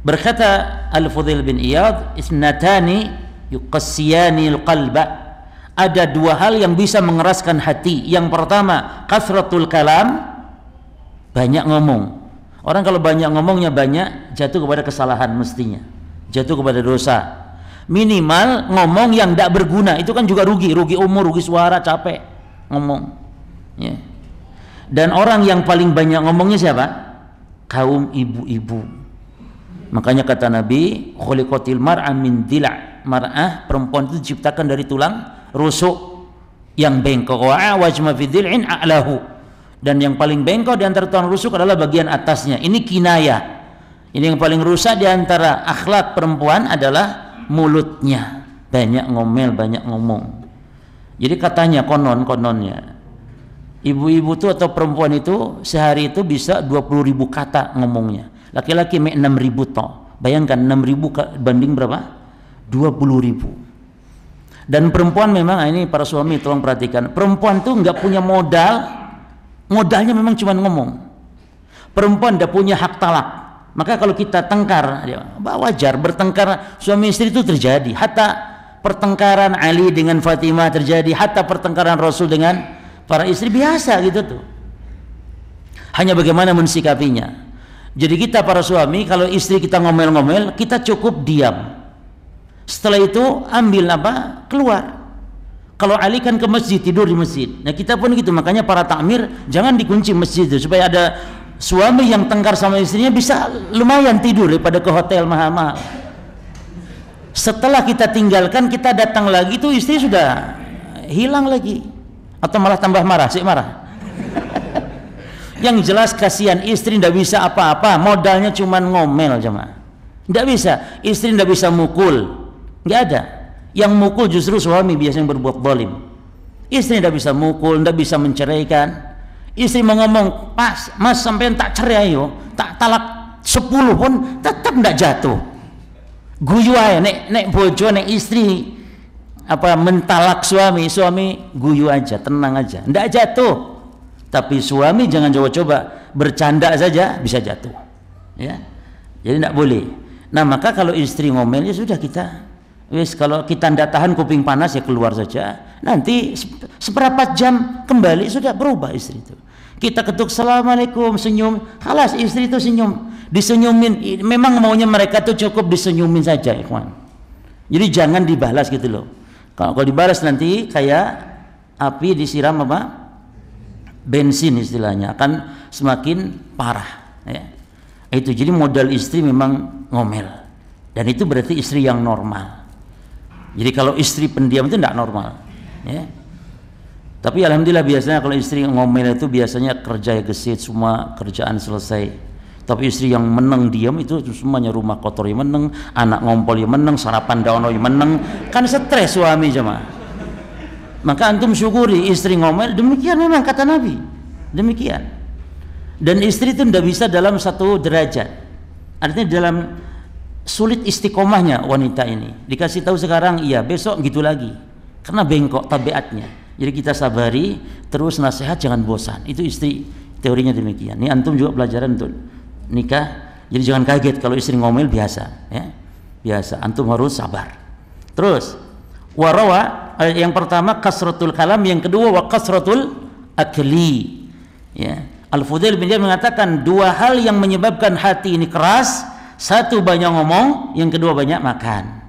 Berkata Al-Fudail bin Iyad, "Isnatani yuqassiyani al-qalba." Ada dua hal yang bisa mengeraskan hati. Yang pertama, kasratul kalam, banyak ngomong. Orang kalau banyak ngomongnya banyak, jatuh kepada kesalahan mestinya. Jatuh kepada dosa. Minimal ngomong yang tidak berguna, itu kan juga rugi, rugi umur, rugi suara, capek ngomong. Ya. Dan orang yang paling banyak ngomongnya siapa? Kaum ibu-ibu Makanya kata Nabi, khuliqatil mar'a min dila'. Mar'ah perempuan itu diciptakan dari tulang rusuk yang bengkok wa wajma fi dil'in a'lahu. Dan yang paling bengkok di antara tulang rusuk adalah bagian atasnya. Ini kinaya. Ini yang paling rusak di antara akhlak perempuan adalah mulutnya. Banyak ngomel, banyak ngomong. Jadi katanya konon kononnya ibu-ibu itu atau perempuan itu sehari itu bisa 20 ribu kata ngomongnya Laki-laki mek 6 ribu toh. Bayangkan 6 ribu banding berapa? 20 ribu. Dan perempuan memang ah, ini para suami tolong perhatikan. Perempuan tuh nggak punya modal. Modalnya memang cuma ngomong. Perempuan tidak punya hak talak. Maka kalau kita tengkar, wajar bertengkar suami istri itu terjadi. Hatta pertengkaran Ali dengan Fatimah terjadi, hatta pertengkaran Rasul dengan para istri biasa gitu tuh. Hanya bagaimana mensikapinya. Jadi kita para suami kalau istri kita ngomel-ngomel, kita cukup diam. Setelah itu ambil apa? Keluar. Kalau Ali kan ke masjid tidur di masjid. Nah kita pun gitu makanya para takmir jangan dikunci masjid itu supaya ada suami yang tengkar sama istrinya bisa lumayan tidur daripada ke hotel mahal-mahal. Setelah kita tinggalkan kita datang lagi tuh istri sudah hilang lagi atau malah tambah marah, sih marah. Yang jelas kasihan istri tidak bisa apa-apa, modalnya cuma ngomel cuma. Tidak bisa, istri tidak bisa mukul. Nggak ada. Yang mukul justru suami biasanya berbuat zalim. Istri tidak bisa mukul, tidak bisa menceraikan. Istri mau ngomong, pas, mas sampai tak cerai ayo, tak talak sepuluh pun tetap tidak jatuh. Guyu aja, nek nek bojo, nek istri apa mentalak suami, suami guyu aja, tenang aja, tidak jatuh tapi suami jangan coba-coba bercanda saja bisa jatuh. Ya. Jadi tidak boleh. Nah, maka kalau istri ngomel ya sudah kita wis kalau kita tidak tahan kuping panas ya keluar saja. Nanti seberapa jam kembali sudah berubah istri itu. Kita ketuk assalamualaikum senyum, halas istri itu senyum, disenyumin. Memang maunya mereka tuh cukup disenyumin saja, ikhwan. Jadi jangan dibalas gitu loh. Kalau, kalau dibalas nanti kayak api disiram apa? Bensin istilahnya akan semakin parah ya. itu jadi modal istri memang ngomel. Dan itu berarti istri yang normal. Jadi kalau istri pendiam itu tidak normal ya. Tapi alhamdulillah biasanya kalau istri ngomel itu biasanya kerja gesit semua kerjaan selesai. Tapi istri yang menang diam itu semuanya rumah kotor yang menang anak ngompol yang menang sarapan daun yang menang kan stres suami jemaah maka antum syukuri istri ngomel demikian memang kata Nabi. Demikian. Dan istri itu tidak bisa dalam satu derajat. Artinya dalam sulit istiqomahnya wanita ini. Dikasih tahu sekarang iya besok gitu lagi. Karena bengkok tabiatnya. Jadi kita sabari terus nasihat jangan bosan. Itu istri teorinya demikian. Ini antum juga pelajaran untuk nikah jadi jangan kaget kalau istri ngomel biasa ya. Biasa antum harus sabar. Terus warawa Eh, yang pertama kasratul kalam, yang kedua wa kasratul akli. Ya. Al-Fudail bin Jabir mengatakan dua hal yang menyebabkan hati ini keras, satu banyak ngomong, yang kedua banyak makan.